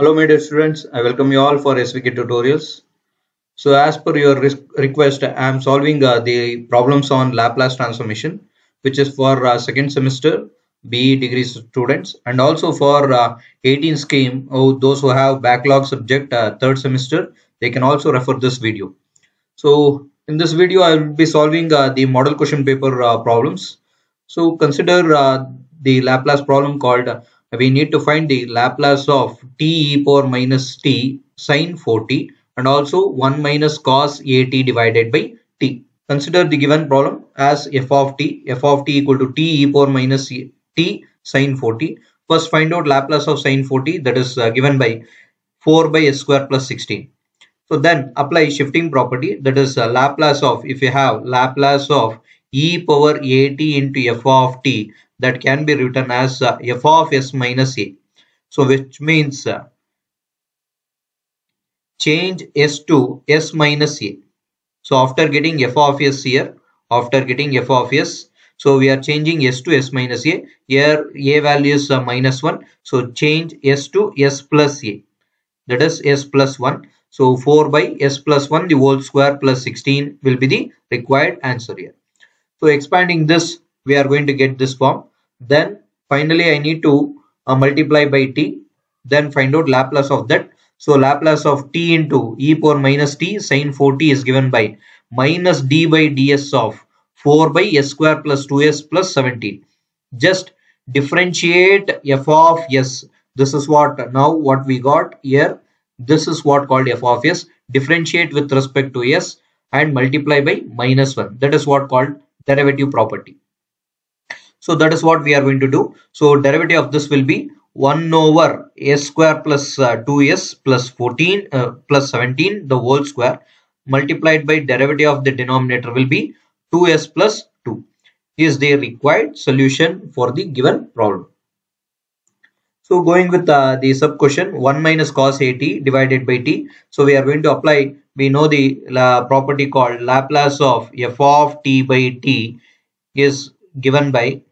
Hello my dear students, I welcome you all for SVK tutorials. So as per your request, I am solving uh, the problems on Laplace transformation which is for uh, second semester BE degree students and also for uh, 18 scheme oh, those who have backlog subject uh, third semester they can also refer this video. So in this video I will be solving uh, the model question paper uh, problems. So consider the Laplace problem called we need to find the Laplace of t e power minus t sine 4t and also 1 minus cos at divided by t. Consider the given problem as f of t, f of t equal to t e power minus t sine 4t. First find out Laplace of sine 4t that is uh, given by 4 by s square plus 16. So then apply shifting property that is uh, Laplace of if you have Laplace of e power at into f of t that can be written as uh, f of s minus a. So which means uh, change s to s minus a. So after getting f of s here, after getting f of s, so we are changing s to s minus a. Here a value is uh, minus 1. So change s to s plus a. That is s plus 1. So 4 by s plus 1 the whole square plus 16 will be the required answer here. So expanding this we are going to get this form then finally I need to uh, multiply by t then find out Laplace of that. So Laplace of t into e power minus t sine 4t is given by minus d by ds of 4 by s square plus 2s plus 17 just differentiate f of s. This is what now what we got here. This is what called f of s. Differentiate with respect to s and multiply by minus 1 that is what called derivative property so that is what we are going to do. So derivative of this will be 1 over s square plus, uh, 2s plus 14 uh, plus 17 the whole square multiplied by derivative of the denominator will be 2s plus 2 is the required solution for the given problem. So going with uh, the sub question 1 minus cos at divided by t. So we are going to apply we know the uh, property called Laplace of f of t by t is given by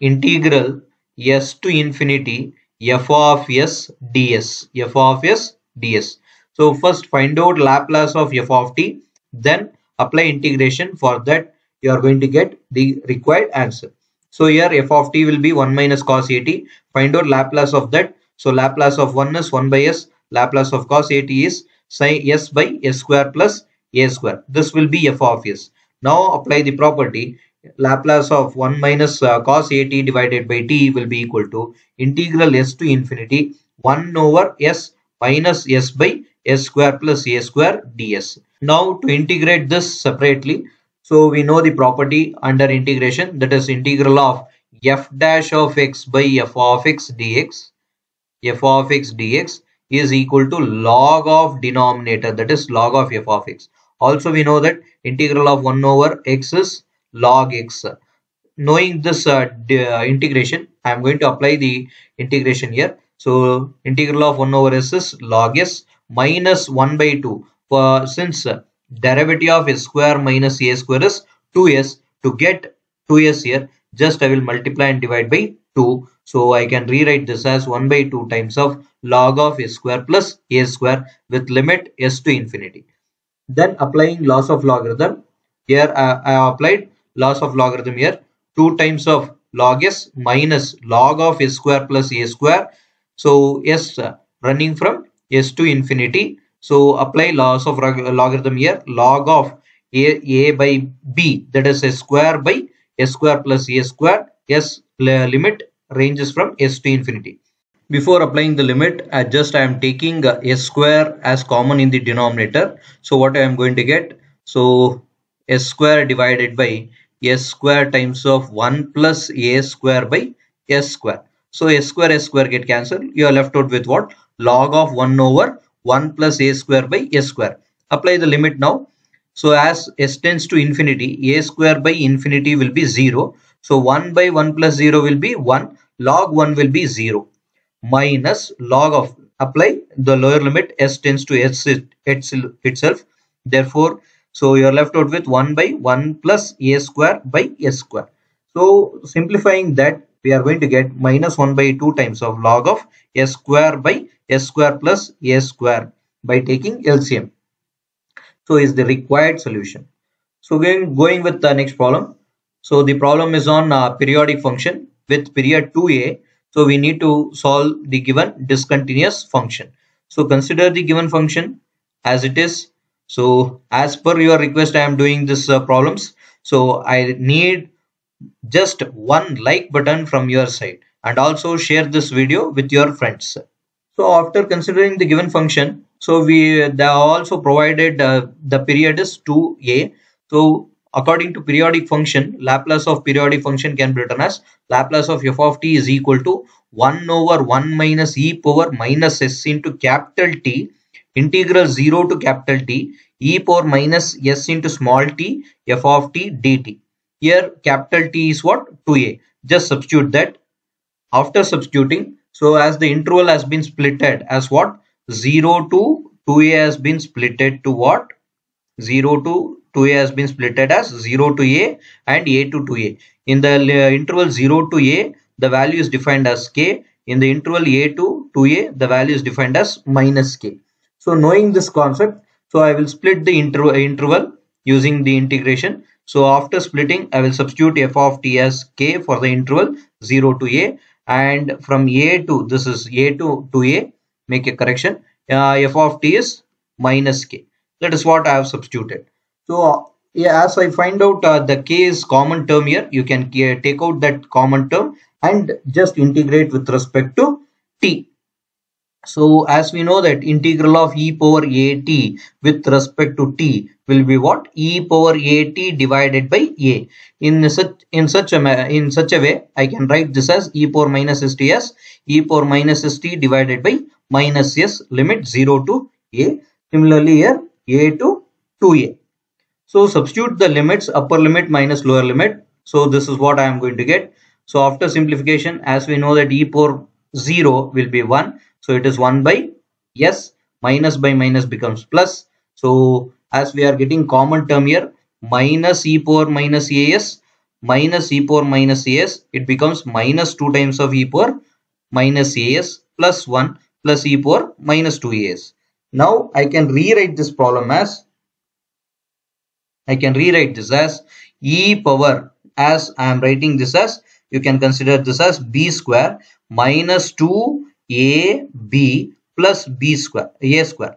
integral s to infinity f of s ds f of s ds so first find out laplace of f of t then apply integration. For that you are going to get the required answer. So here f of t will be 1 minus cos at find out laplace of that. So laplace of 1 is 1 by s. Laplace of cos at is sin s by s square plus a square. This will be f of s. Now apply the property Laplace of 1 minus uh, cos at divided by t will be equal to integral s to infinity 1 over s minus s by s square plus a square ds. Now to integrate this separately, so we know the property under integration that is integral of f dash of x by f of x dx f of x dx is equal to log of denominator that is log of f of x. Also we know that integral of 1 over x is log x. Knowing this uh, uh, integration i am going to apply the integration here. So integral of 1 over s is log s minus 1 by 2 for since derivative of s square minus a square is 2s to get 2s here just i will multiply and divide by 2 so i can rewrite this as 1 by 2 times of log of s square plus a square with limit s to infinity. Then applying loss of logarithm. Here uh, i applied loss of logarithm here. 2 times of log s minus log of s square plus a square. So s running from s to infinity. So apply loss of logarithm here. Log of a, a by b that is s square by s square plus a square. S limit ranges from s to infinity. Before applying the limit I just I am taking s square as common in the denominator. So what I am going to get? So s square divided by s square times of 1 plus a square by s square. So s square s square get cancelled. You are left out with what? Log of 1 over 1 plus a square by s square. Apply the limit now. So as s tends to infinity, a square by infinity will be 0. So 1 by 1 plus 0 will be 1. Log 1 will be 0. Minus log of apply the lower limit s tends to s itself. Therefore, so you are left out with 1 by 1 plus a square by s square. So simplifying that we are going to get minus 1 by 2 times of log of s square by s square plus a square by taking LCM. So is the required solution. So going, going with the next problem. So the problem is on uh, periodic function with period 2a. So we need to solve the given discontinuous function. So consider the given function as it is. So as per your request, I am doing this uh, problems. So I need just one like button from your side and also share this video with your friends. So after considering the given function, so we they also provided uh, the period is 2a. So according to periodic function, Laplace of periodic function can be written as Laplace of f of t is equal to 1 over 1 minus e power minus s into capital T integral 0 to capital T e power minus s into small t f of t dt. Here capital T is what? 2a. Just substitute that. After substituting, so as the interval has been splitted as what? 0 to 2a has been splitted to what? 0 to 2a has been splitted as 0 to a and a to 2a. In the uh, interval 0 to a, the value is defined as k. In the interval a to 2a, the value is defined as minus k. So knowing this concept, so I will split the interval, using the integration. So after splitting, I will substitute f of t as k for the interval 0 to a. And from a to this is a to, to a make a correction uh, f of t is minus k. That is what i have substituted. So yeah, as i find out uh, the k is common term here you can take out that common term and just integrate with respect to t so as we know that integral of e power at with respect to t will be what? e power at divided by a. In such in such a in such a way i can write this as e power minus st as e power minus st divided by minus s limit 0 to a. Similarly here a to 2a so substitute the limits upper limit minus lower limit. So this is what i am going to get. So after simplification as we know that e power 0 will be 1 so it is 1 by s minus by minus becomes plus. So as we are getting common term here minus e power minus as minus e power minus as it becomes minus 2 times of e power minus as plus 1 plus e power minus 2as now i can rewrite this problem as i can rewrite this as e power as i am writing this as you can consider this as b square minus 2ab plus b square a square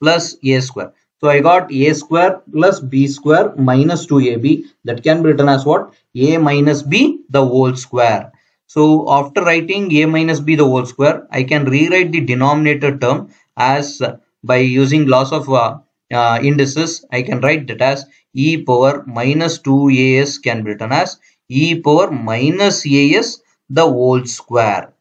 plus a square so I got a square plus b square minus 2ab that can be written as what? a minus b the whole square. So after writing a minus b the whole square, I can rewrite the denominator term as by using laws of uh, uh, indices. I can write that as e power minus 2as can be written as e power minus as the whole square.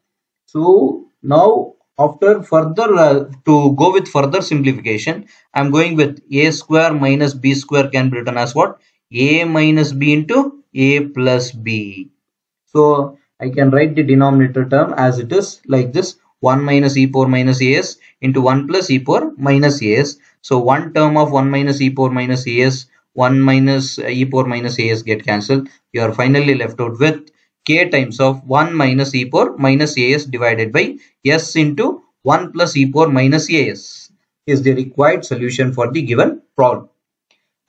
So now after further uh, to go with further simplification i'm going with a square minus b square can be written as what? A minus b into a plus b. So i can write the denominator term as it is like this. 1 minus e power minus as into 1 plus e power minus as so one term of 1 minus e power minus as 1 minus e power minus as get cancelled. You are finally left out with k times of 1 minus e power minus as divided by s into 1 plus e power minus as is the required solution for the given problem.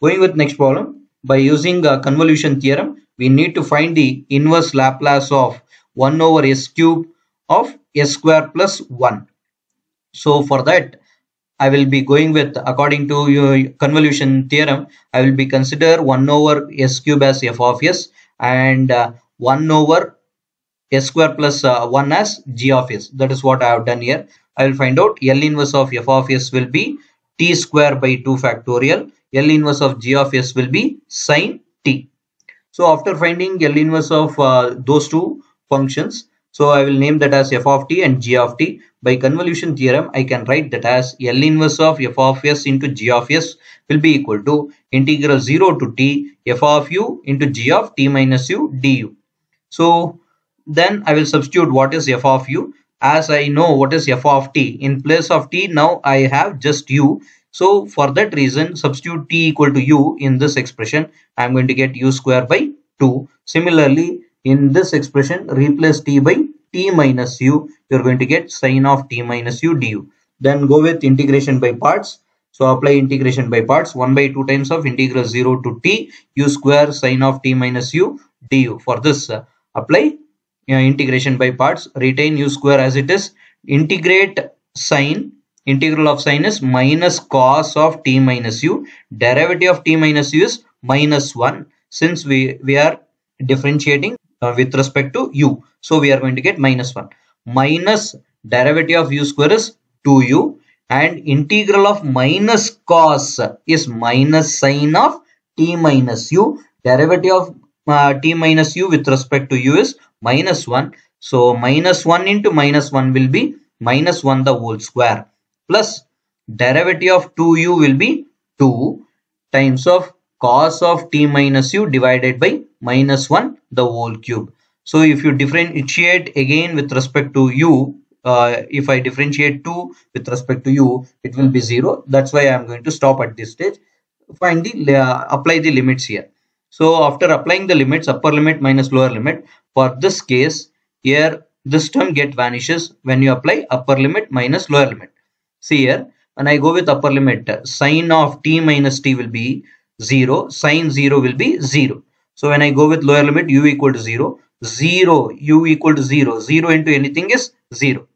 Going with next problem, by using a convolution theorem, we need to find the inverse Laplace of 1 over s cube of s square plus 1. So for that, I will be going with according to your convolution theorem, I will be consider 1 over s cube as f of s and uh, 1 over s square plus uh, 1 as g of s. That is what I have done here. I will find out L inverse of f of s will be t square by 2 factorial. L inverse of g of s will be sine t. So after finding L inverse of uh, those two functions, so I will name that as f of t and g of t. By convolution theorem, I can write that as L inverse of f of s into g of s will be equal to integral 0 to t f of u into g of t minus u du. So then I will substitute what is f of u as I know what is f of t. In place of t now I have just u. So for that reason substitute t equal to u in this expression I am going to get u square by 2. Similarly in this expression replace t by t minus u. You're going to get sine of t minus u du. Then go with integration by parts. So apply integration by parts 1 by 2 times of integral 0 to t u square sine of t minus u du. For this uh, apply uh, integration by parts retain u square as it is integrate sine integral of sine is minus cos of t minus u derivative of t minus u is minus 1 since we we are differentiating uh, with respect to u so we are going to get minus 1 minus derivative of u square is 2u and integral of minus cos is minus sine of t minus u derivative of uh, t minus u with respect to u is minus 1 so minus 1 into minus 1 will be minus 1 the whole square plus derivative of 2u will be 2 times of cos of t minus u divided by minus 1 the whole cube so if you differentiate again with respect to u uh, if I differentiate 2 with respect to u, it will be 0. That's why I am going to stop at this stage. Find the, uh, apply the limits here. So after applying the limits, upper limit minus lower limit, for this case, here this term get vanishes when you apply upper limit minus lower limit. See here, when I go with upper limit, sine of t minus t will be 0, sine 0 will be 0. So when I go with lower limit, u equal to 0, 0, u equal to 0, 0 into anything is 0.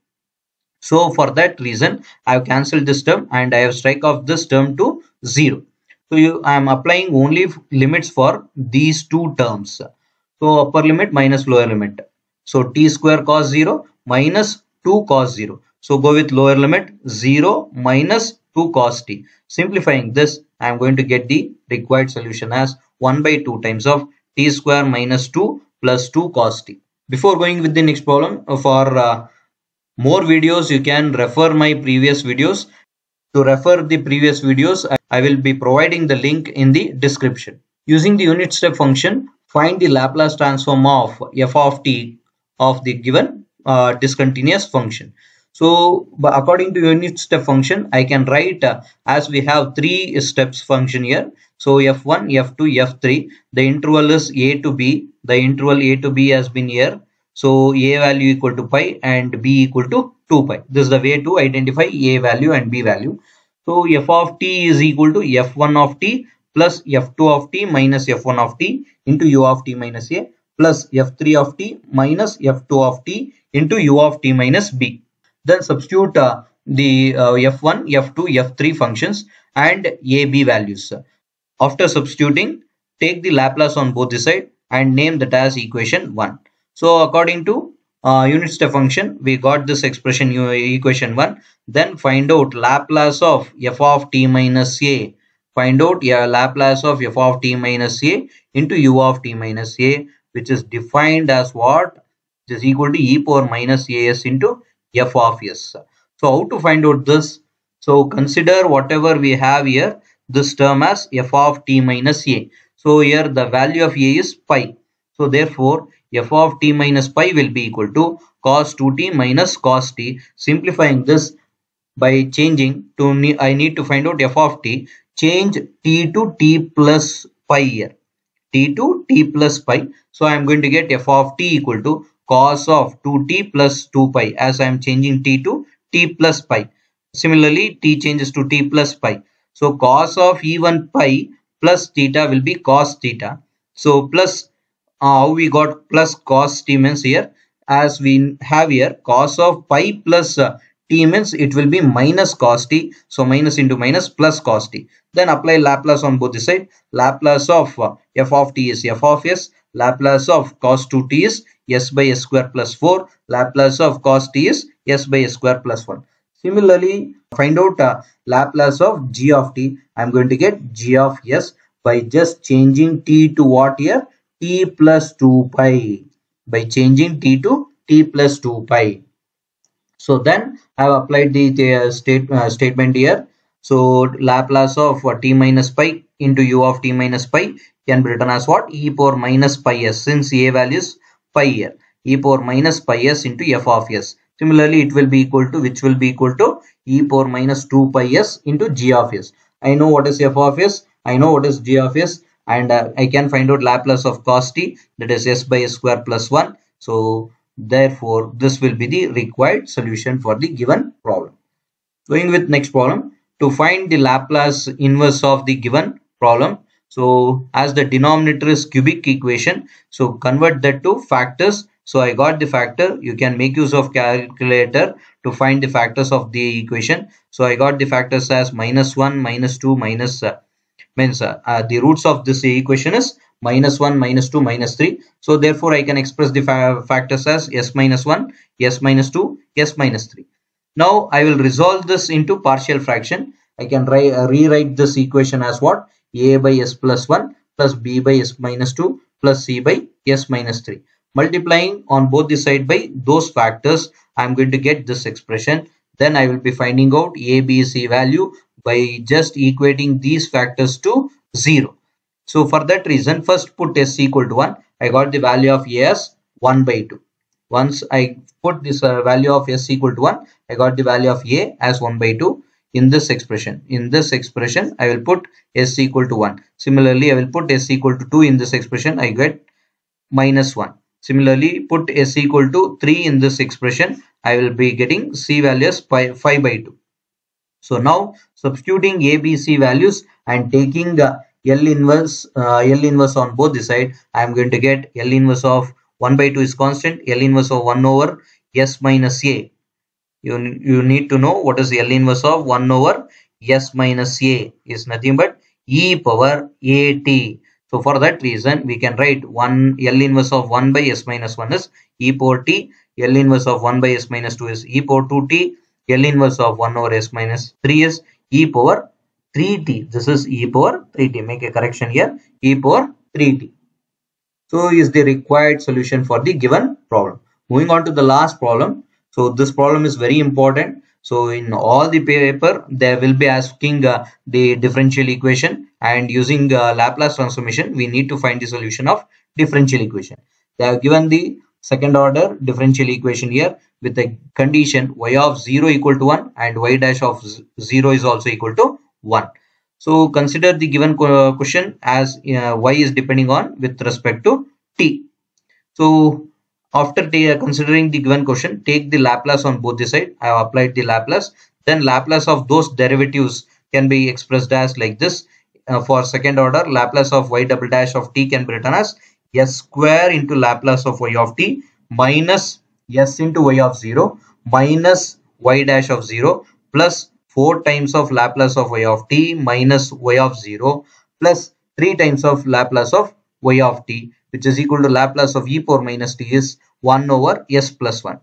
So for that reason, I have cancelled this term and I have strike off this term to 0. So you, I am applying only limits for these two terms. So upper limit minus lower limit. So t square cos 0 minus 2 cos 0. So go with lower limit 0 minus 2 cos t. Simplifying this, I am going to get the required solution as 1 by 2 times of t square minus 2 plus 2 cos t. Before going with the next problem for uh, more videos you can refer my previous videos to refer the previous videos i will be providing the link in the description. Using the unit step function find the laplace transform of f of t of the given uh, discontinuous function. So according to unit step function i can write uh, as we have three steps function here. So f1 f2 f3 the interval is a to b. The interval a to b has been here so a value equal to pi and b equal to 2 pi. This is the way to identify a value and b value. So f of t is equal to f1 of t plus f2 of t minus f1 of t into u of t minus a plus f3 of t minus f2 of t into u of t minus b. Then substitute uh, the uh, f1, f2, f3 functions and a, b values. After substituting, take the Laplace on both the side and name that as equation 1. So according to uh, unit step function, we got this expression equation 1. Then find out Laplace of f of t minus a. Find out yeah, Laplace of f of t minus a into u of t minus a which is defined as what? It is equal to e power minus as into f of s. So how to find out this? So consider whatever we have here this term as f of t minus a. So here the value of a is pi. So therefore f of t minus pi will be equal to cos 2t minus cos t. Simplifying this by changing to I need to find out f of t. Change t to t plus pi here. t to t plus pi. So I am going to get f of t equal to cos of 2t plus 2 pi as I am changing t to t plus pi. Similarly, t changes to t plus pi. So cos of e1 pi plus theta will be cos theta. So plus how we got plus cos t means here. As we have here cos of pi plus uh, t means it will be minus cos t. So minus into minus plus cos t. Then apply laplace on both the side. Laplace of uh, f of t is f of s. Laplace of cos 2t is s by s square plus 4 laplace of cos t is s by s square plus 1 similarly find out uh, laplace of g of t. I'm going to get g of s by just changing t to what here t plus 2 pi by changing t to t plus 2 pi. So then I have applied the, the uh, state, uh, statement here. So Laplace of uh, t minus pi into u of t minus pi can be written as what? e power minus pi s since a value is pi here. e power minus pi s into f of s. Similarly, it will be equal to which will be equal to e power minus 2 pi s into g of s. I know what is f of s. I know what is g of s and uh, I can find out Laplace of cos t that is s by s square plus 1 so therefore this will be the required solution for the given problem going with next problem to find the Laplace inverse of the given problem so as the denominator is cubic equation so convert that to factors so I got the factor. You can make use of calculator to find the factors of the equation. So I got the factors as minus 1, minus 2, minus uh, means uh, uh, the roots of this equation is minus 1, minus 2, minus 3. So therefore I can express the fa factors as s minus 1, s minus 2, s minus 3. Now I will resolve this into partial fraction. I can uh, rewrite this equation as what? a by s plus 1 plus b by s minus 2 plus c by s minus 3 multiplying on both the side by those factors i'm going to get this expression then i will be finding out a b c value by just equating these factors to 0 so for that reason first put s equal to 1 i got the value of s 1 by 2 once i put this uh, value of s equal to 1 i got the value of a as 1 by 2 in this expression in this expression i will put s equal to 1 similarly i will put s equal to 2 in this expression. I get minus 1 Similarly, put s equal to 3 in this expression. I will be getting c values by 5 by 2. So now substituting a, b, c values and taking the L inverse, uh, L inverse on both the side, I am going to get L inverse of 1 by 2 is constant, L inverse of 1 over s minus a. You, you need to know what is L inverse of 1 over s minus a is nothing but e power at so for that reason, we can write 1 L inverse of 1 by S minus 1 is e power t. L inverse of 1 by S minus 2 is e power 2t. L inverse of 1 over S minus 3 is e power 3t. This is e power 3t. Make a correction here. e power 3t. So is the required solution for the given problem. Moving on to the last problem. So this problem is very important. So in all the paper, they will be asking uh, the differential equation and using uh, Laplace transformation, we need to find the solution of differential equation. They have given the second order differential equation here with the condition y of 0 equal to 1 and y dash of 0 is also equal to 1. So consider the given question as uh, y is depending on with respect to t. So after considering the given question, take the Laplace on both the side. I have applied the Laplace. Then Laplace of those derivatives can be expressed as like this. Uh, for second order, Laplace of y double dash of t can be written as s square into Laplace of y of t minus s into y of 0 minus y dash of 0 plus 4 times of Laplace of y of t minus y of 0 plus 3 times of Laplace of y of t which is equal to Laplace of e power minus t is 1 over s plus 1.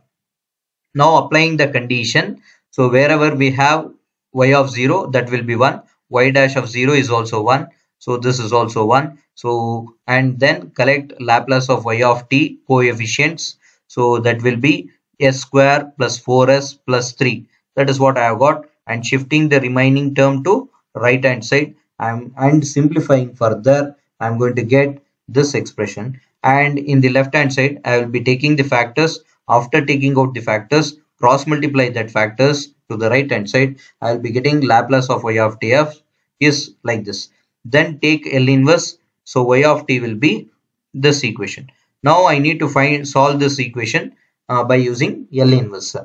Now applying the condition, so wherever we have y of 0 that will be 1, y dash of 0 is also 1, so this is also 1. So and then collect Laplace of y of t coefficients, so that will be s square plus 4s plus 3. That is what I have got. And shifting the remaining term to right hand side. I'm, and simplifying further I'm going to get this expression. And in the left hand side I will be taking the factors. After taking out the factors cross multiply that factors to the right hand side. I will be getting Laplace of y of t f is like this then take L inverse. So y of t will be this equation. Now I need to find solve this equation uh, by using L inverse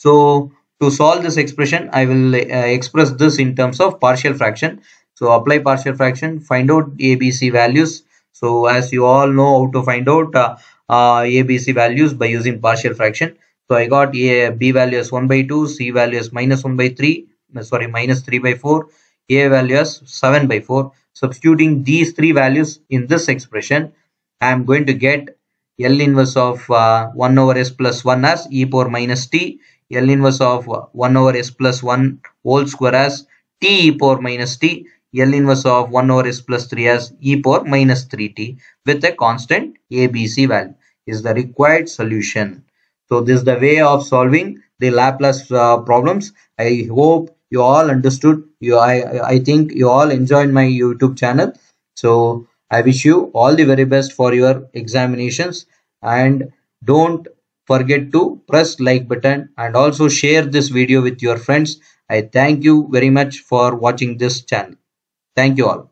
so to solve this expression I will uh, express this in terms of partial fraction. So apply partial fraction find out ABC values. So as you all know how to find out uh, uh, ABC values by using partial fraction. So I got a B value as 1 by 2, C value as minus 1 by 3, uh, sorry minus 3 by 4, A value as 7 by 4. Substituting these three values in this expression, I am going to get L inverse of uh, 1 over S plus 1 as e power minus t, L inverse of 1 over S plus 1 whole square as t e power minus t L inverse of 1 over s plus 3 as e power minus 3t with a constant ABC value is the required solution. So this is the way of solving the Laplace uh, problems. I hope you all understood. You, I, I think you all enjoyed my YouTube channel. So I wish you all the very best for your examinations and don't forget to press like button and also share this video with your friends. I thank you very much for watching this channel. Thank you all.